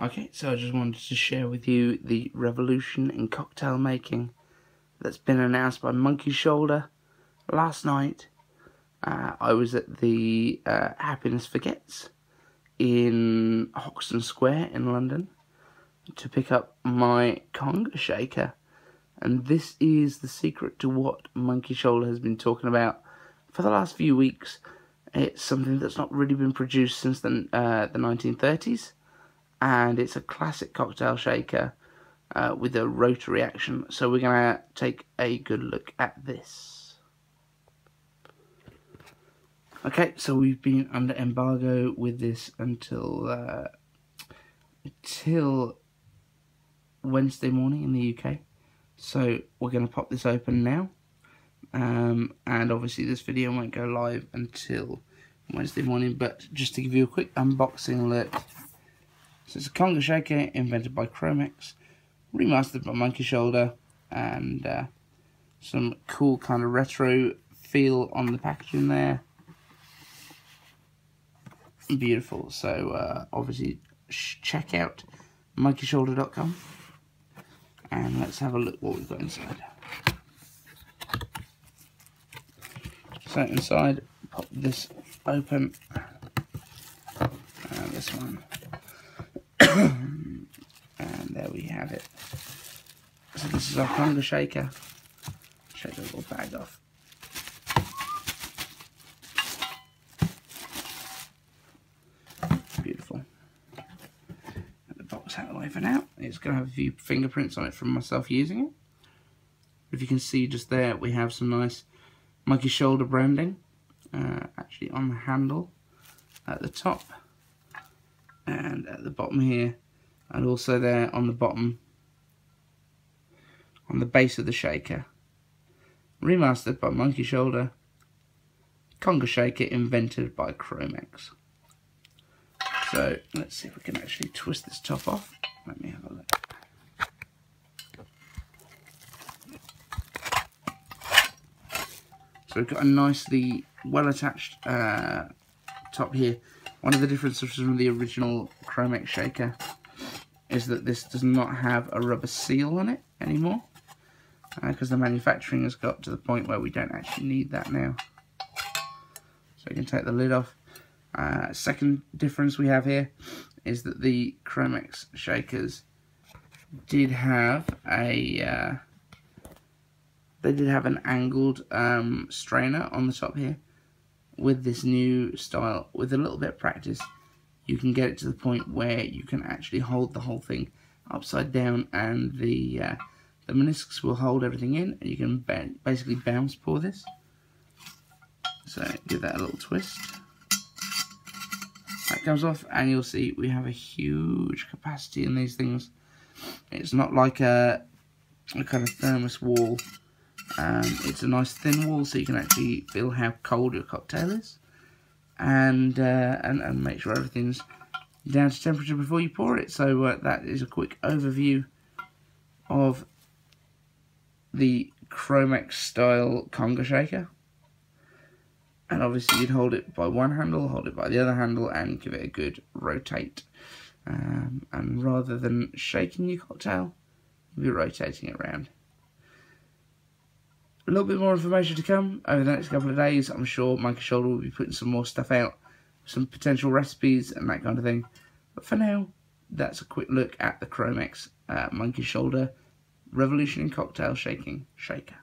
Okay, so I just wanted to share with you the revolution in cocktail making that's been announced by Monkey Shoulder last night. Uh, I was at the uh, Happiness Forgets in Hoxton Square in London to pick up my Konga shaker. And this is the secret to what Monkey Shoulder has been talking about for the last few weeks. It's something that's not really been produced since the, uh, the 1930s and it's a classic cocktail shaker uh, with a rotary action. So we're going to take a good look at this. Okay, so we've been under embargo with this until uh, till Wednesday morning in the UK. So we're going to pop this open now. Um, and obviously this video won't go live until Wednesday morning. But just to give you a quick unboxing look so it's a Konga shaker invented by Chromex, remastered by Monkey Shoulder, and uh, some cool kind of retro feel on the packaging there. Beautiful. So uh, obviously check out monkeyshoulder.com and let's have a look what we've got inside. So inside, pop this open. And this one there we have it. So this is our Konga shaker. Shake the little bag off. Beautiful. The box out of the way for now. It's going to have a few fingerprints on it from myself using it. If you can see just there, we have some nice monkey shoulder branding. Uh, actually on the handle at the top and at the bottom here and also there on the bottom on the base of the shaker. Remastered by Monkey Shoulder. Conga shaker invented by Chromex. so let's see if we can actually twist this top off. Let me have a look. So we've got a nicely well attached uh, top here. One of the differences from the original Chromex shaker is that this does not have a rubber seal on it anymore because uh, the manufacturing has got to the point where we don't actually need that now. So we can take the lid off. Uh, second difference we have here is that the Chromex shakers did have a uh, they did have an angled um, strainer on the top here with this new style, with a little bit of practice, you can get it to the point where you can actually hold the whole thing upside down and the uh, the meniscus will hold everything in and you can ba basically bounce pour this. So give that a little twist. That comes off and you'll see we have a huge capacity in these things. It's not like a, a kind of thermos wall um, it's a nice thin wall so you can actually feel how cold your cocktail is. And, uh, and, and make sure everything's down to temperature before you pour it. So uh, that is a quick overview of the Chromex style Konga shaker. And obviously you'd hold it by one handle, hold it by the other handle and give it a good rotate. Um, and rather than shaking your cocktail, you'll be rotating it around a little bit more information to come over the next couple of days. I'm sure Monkey Shoulder will be putting some more stuff out, some potential recipes and that kind of thing. But for now, that's a quick look at the Chromex uh, Monkey Shoulder Revolution in Cocktail Shaking Shaker.